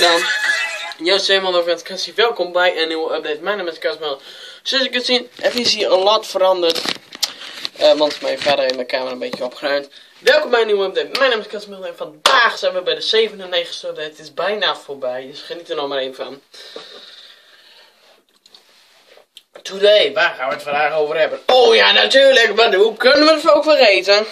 man. Yo, Simon van Cassie, welkom bij een nieuwe update. Mijn naam is Casmel. Zoals je kunt zien, er is hier een lot veranderd. Uh, want mijn vader heeft mijn camera een beetje opgeruimd. Welkom bij een nieuwe update. Mijn naam is Casmel en vandaag zijn we bij de 97 update. Het is bijna voorbij, dus geniet er nog maar even van. Today, waar gaan we het vandaag over hebben? Oh ja, natuurlijk, maar hoe kunnen we het ook vergeten?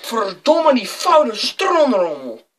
Verdomme die foute stronrommel.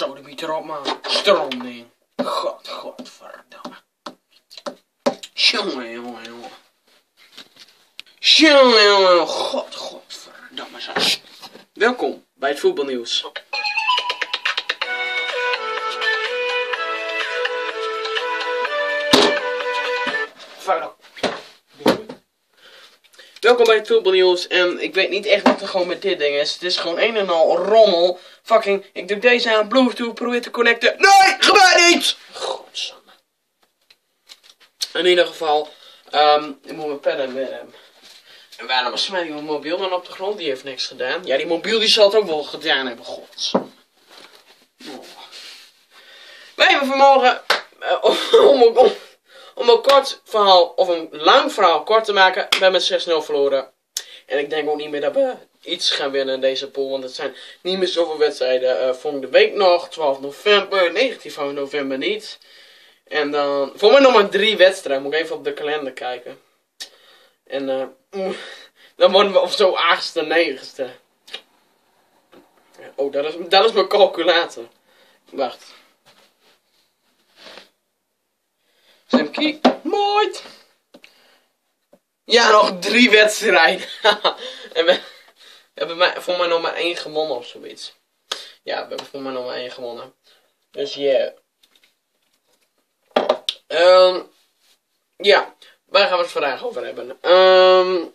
Zo, de biedt erop, man. Stroming. God, godverdamme. Jongen, jongen, jongen. Jongen, jongen. God, godverdamme. Zo. Welkom bij het voetbalnieuws. Vuil. Welkom bij het voetbalnieuws. En ik weet niet echt wat er gewoon met dit ding is. Het is gewoon een en al rommel. Fucking, ik doe deze aan Bluetooth, probeer te connecten. Nee, gebeurt niet! Godsamme. In ieder geval, um, ik moet mijn pen weer hebben. En waarom smijt mijn mobiel dan op de grond? Die heeft niks gedaan. Ja, die mobiel die zal het ook wel gedaan hebben. Oh. Wij hebben vanmorgen, uh, om, om, om een kort verhaal, of een lang verhaal kort te maken, hebben met 6-0 verloren. En ik denk ook niet meer dat we iets gaan winnen in deze pool. Want het zijn niet meer zoveel wedstrijden. Uh, volgende week nog, 12 november, 19 van november niet. En dan, voor mij nog maar drie wedstrijden. Moet ik even op de kalender kijken. En uh, dan worden we of zo achtste, negenste. Oh, dat is, dat is mijn calculator. Wacht. Semkie, mooi. Ja, nog drie wedstrijden. en we hebben voor mij nog maar één gewonnen of zoiets. Ja, we hebben voor mij nog maar één gewonnen. Dus ja. Yeah. Ja, waar gaan we het vandaag over hebben? Um,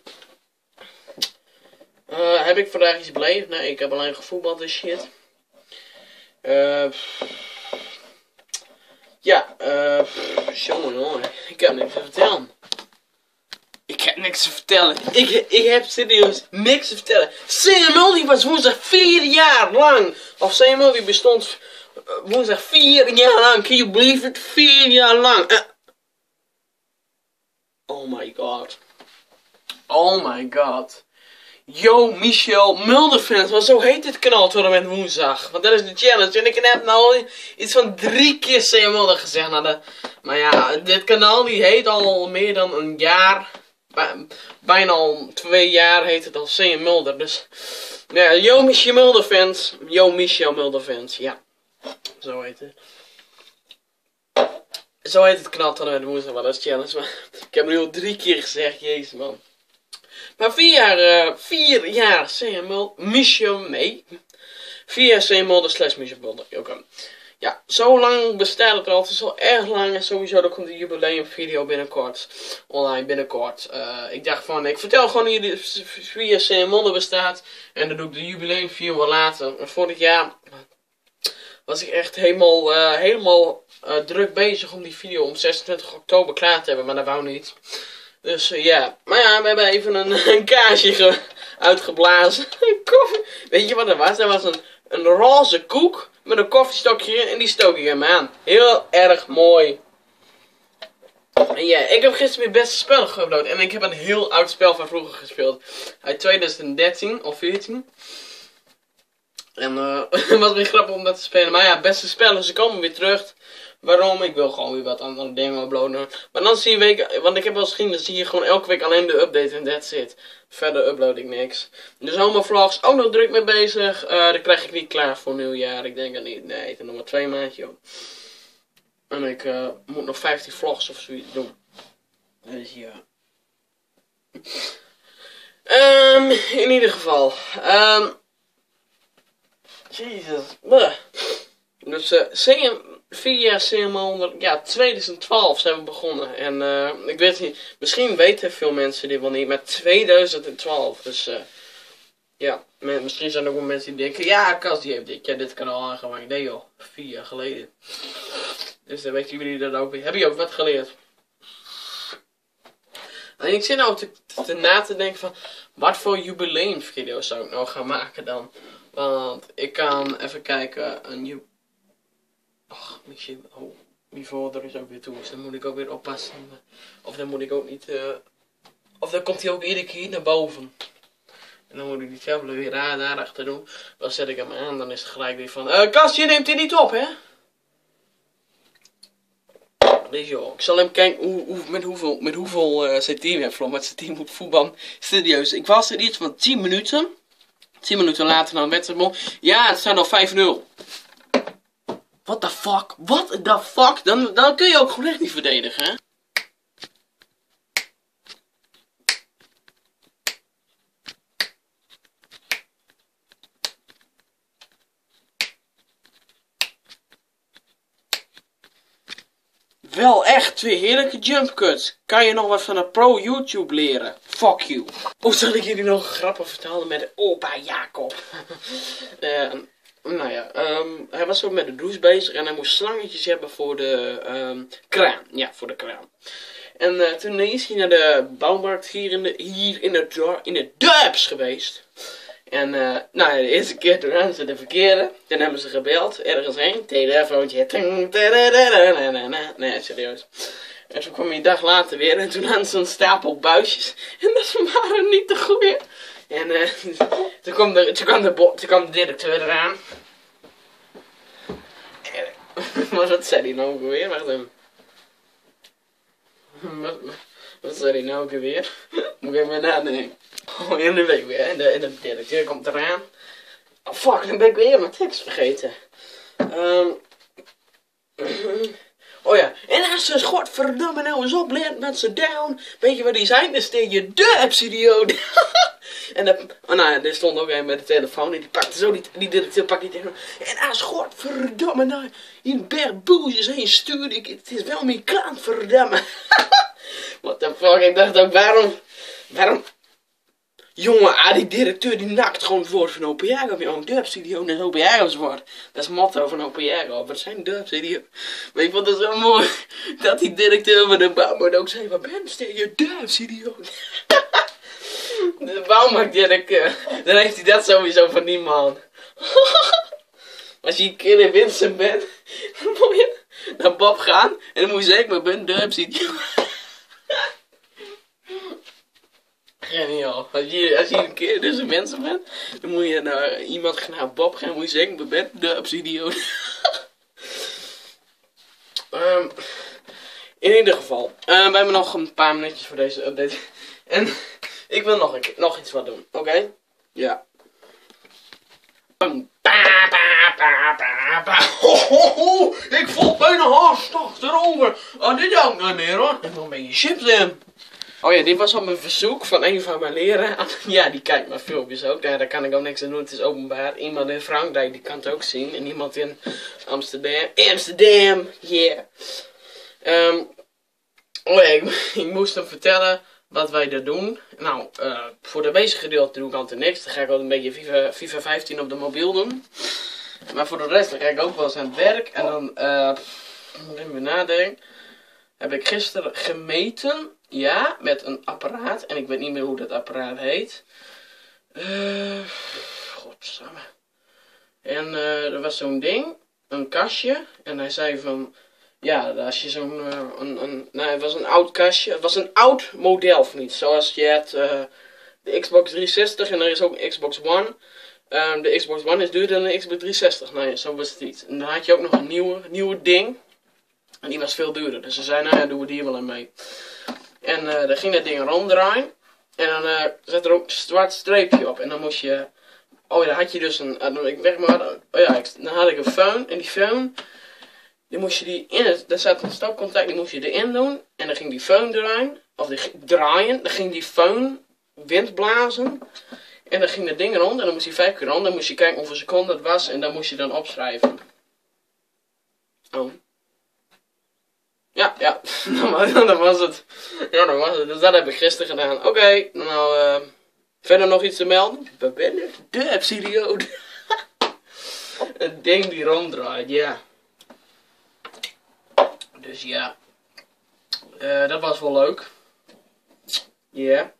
heb ik vandaag iets beleefd? Nee, ik heb alleen gevoetbald en shit. Uh, ja, uh, jongen, jongen, ik heb niks te vertellen. Niks te vertellen. Ik, ik heb serieus niks te vertellen. CML die was woensdag vier jaar lang. Of CML die bestond uh, woensdag vier jaar lang. Can you believe it? Vier jaar lang. Uh, oh my god. Oh my god. Yo, Michel Mulderfans, maar zo heet dit kanaal met woensdag. Want dat is de challenge. En ik heb nou iets van drie keer CM Mulder gezegd. Nou, maar ja, dit kanaal die heet al meer dan een jaar bijna al twee jaar heet het al CM Mulder. Dus ja, yo Michel Mulder fans. Yo Michel Mulder fans. Ja, zo heet het. Zo heet het kanaal dan de woensdag wel eens challenge. Maar ik heb nu al drie keer gezegd, jezus man. Maar vier jaar, uh, vier jaar CM Mulder, Michel, nee. Vier CM Mulder slash Michel Mulder. Oké. Ja, zo lang bestaat het al. Het is al erg lang en sowieso er komt een jubileumvideo binnenkort. Online binnenkort. Uh, ik dacht van, ik vertel gewoon hier via CMONDE bestaat. En dan doe ik de jubileumvideo wel later. En vorig jaar was ik echt helemaal, uh, helemaal uh, druk bezig om die video om 26 oktober klaar te hebben. Maar dat wou niet. Dus ja, maar ja, we hebben even een, een kaasje uitgeblazen. Weet je wat er was? Er was een, een roze koek met een koffiestokje in en die stook ik hem aan. Heel erg mooi. En ja, ik heb gisteren weer beste spel geüpload. En ik heb een heel oud spel van vroeger gespeeld. Uit 2013 of 14. En uh, het weer grappig om dat te spelen. Maar ja, beste spellen, ze komen weer terug. Waarom? Ik wil gewoon weer wat andere dingen uploaden. Maar dan zie je week, want ik heb wel eens gezien, dan zie je gewoon elke week alleen de update en that's it. Verder upload ik niks. Dus allemaal vlogs, ook nog druk mee bezig. Uh, krijg ik niet klaar voor nieuwjaar. Ik denk dat niet. Nee, ik heb nog maar twee maandjes. Joh. En ik uh, moet nog 15 vlogs of zoiets doen. Dus ja. Um, in ieder geval. Um, Jezus. Dus eh CM, vier jaar CM ja, 2012 zijn we begonnen. En eh, ik weet niet, misschien weten veel mensen dit wel niet, maar 2012. Dus eh, ja, misschien zijn er ook wel mensen die denken, ja, Kas die heeft dit, ja, dit kanaal aangemaakt. Nee joh, vier jaar geleden. Dus dan weten jullie dat ook weer. Heb je ook wat geleerd? En ik zit nou te, te na te denken van, wat voor jubileumvideo's zou ik nou gaan maken dan? Want ik kan even kijken, een nieuw... Ach, misschien, oh, die folder is ook weer toe, dus dan moet ik ook weer oppassen. Of dan moet ik ook niet, eh, of dan komt hij ook iedere keer naar boven. En dan moet ik die tablet weer daar, daar achter doen. Dan zet ik hem aan, dan is het gelijk weer van, eh, Kast, je neemt hij niet op, hè? Dus joh, ik zal hem kijken hoe, hoe, met hoeveel, met hoeveel eh, zijn team heeft verloren. Met zijn team op voetbal. Serieus, ik was er iets van 10 minuten. 10 minuten later dan wedstrijd. Ja, het staat al 5-0. What the fuck? What the fuck? Dan, dan kun je ook gewoon echt niet verdedigen? Wel echt twee heerlijke jump cuts. Kan je nog wat van een pro YouTube leren? Fuck you. Hoe zal ik jullie nog grappen vertellen met opa Jacob? Eh, nou ja, ehm, hij was ook met de douche bezig en hij moest slangetjes hebben voor de ehm, kraan. Ja, voor de kraan. En eh, toen is hij naar de bouwmarkt hier in de, hier in de, in de geweest. En eh, nou, ja, de eerste keer toen hadden ze de verkeerde. Toen hebben ze gebeld, ergens heen. Telefoontje. Nee, serieus. En toen kwam hij een dag later weer en toen hadden ze een stapel buisjes. En dat waren niet de goeie. En eh, toen, kwam de, toen, kwam de, toen kwam de directeur eraan. Maar wat zei hij nou ook weer? Wacht even. Wat, zei hij nou ook weer? Moet ik even nadenken. Oh, en dan ben ik weer. En de, en de directeur komt eraan. Oh fuck, dan ben ik weer mijn tekst vergeten. Ehm oh ja, en als ze godverdomme nou eens opleert met ze down. Weet je wat die zijn? Dan je de idioot. En dan, oh nou, er stond ook een met de telefoon en die pakte zo die, die directeur pakt die telefoon. En als godverdomme nou in bergboezes heen stuurde ik, het is wel mijn klant, verdamme. What the fuck, ik dacht ook, waarom, waarom, Jongen, ah, die directeur die nakt gewoon woord van OPR op. Jongen, dubstudio en OPR als woord. Dat is motto van OPR. Wat zijn dubstudio? Maar ik vond het zo mooi dat die directeur van de bouwmarkt ook zei: Wat ben je dubstudio? De bouwmarktdirecteur, dan heeft hij dat sowieso van die man. Als je een keer in Vincent bent, dan moet je naar Bob gaan en dan moet je zeggen: Ik ben dubstudio. Geniaal. Als je, als je een keer dus een mensen bent, dan moet je naar iemand genaamd Bob gaan moet je zeggen, we ben obsidio. Ehm in ieder geval, eh, we hebben nog een paar minuutjes voor deze update. En ik wil nog, een, keer- nog iets wat doen, oké? Ja. Ba, ba, ba, ba, ba. Ho, ho, ho. Ik val bijna hartstikke erover. Oh, dit ook nog meer hoor. En dan ben je chips in. Oh ja, dit was op een verzoek van een van mijn leraren. Ja, die kijkt mijn filmpjes ook. Ja, daar kan ik ook niks aan doen. Het is openbaar. Iemand in Frankrijk, die kan het ook zien. En iemand in Amsterdam. Amsterdam, yeah. Ehm oh ja, ik, ik moest hem vertellen wat wij daar doen. Nou, eh, voor de meeste gedeelte doe ik altijd niks. Dan ga ik wel een beetje FIFA, FIFA 15 op de mobiel doen. Maar voor de rest dan ga ik ook wel eens aan het werk. En dan, eh, moet ik nadenken. Heb ik gisteren gemeten. Ja, met een apparaat. En ik weet niet meer hoe dat apparaat heet. Eh, godsamme. En er was zo'n ding. Een kastje. En hij zei van... Ja, als je zo'n... eh, een, een, nou, het was een oud kastje. Het was een oud model van iets. Zoals je hebt eh, de Xbox 360 en er is ook een Xbox One. Ehm, de Xbox One is duurder dan de Xbox 360. Nou ja, zo was het niet. En dan had je ook nog een nieuwe, nieuwe ding. En die was veel duurder. Dus ze zeiden, nou ja, doen we die wel aan mee. En eh dan ging dat ding ronddraaien. En dan eh zat er ook een zwart streepje op. En dan moest je... Oh ja, dan had je dus een... Ik weg maar... Oh ja, ik- dan had ik een phone. En die phone... Die moest je die in het... Daar zat een stopcontact. Die moest je erin doen. En dan ging die phone draaien. Of die draaien. Dan ging die phone wind blazen. En dan ging dat ding rond. En dan moest hij vijf keer rond. Dan moest je kijken hoeveel seconden het was. En dan moest je dan opschrijven. Oh. Ja, ja, dat was het. Ja, dat was het. Dus dat heb ik gisteren gedaan. Oké, nou, uh, verder nog iets te melden? We ben de absidioot. het ding die ronddraait, ja. Dus ja. Uh, dat was wel leuk. Ja.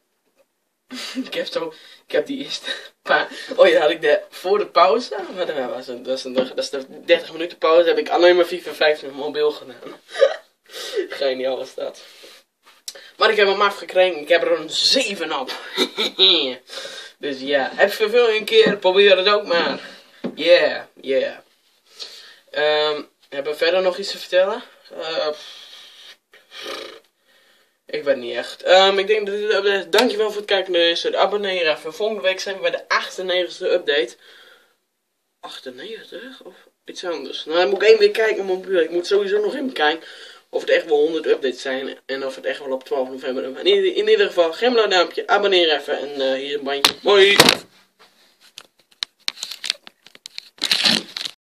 ik heb zo, ik heb die eerste paar, oh ja, had ik de, voor de pauze, maar dat was een, dat is, een, dat is de 30 minuten pauze, heb ik alleen maar FIFA 15 mobiel gedaan. Geniaal was dat. Maar ik heb hem afgekregen, ik heb er een 7 op. dus ja, heb veel een keer, probeer het ook maar. Yeah, yeah. Um, hebben we verder nog iets te vertellen? Uh, ik weet niet echt. Um, ik denk dat update Dankjewel voor het kijken naar deze. Abonneer even. Volgende week zijn we bij de 98e update. 98? Of iets anders? Nou, dan moet ik één weer kijken op mijn mobiel. Ik moet sowieso nog even kijken of het echt wel 100 updates zijn. En of het echt wel op 12 november. In, in ieder geval, geen blauw duimpje. Abonneer even. En uh, hier een bandje. Mooi!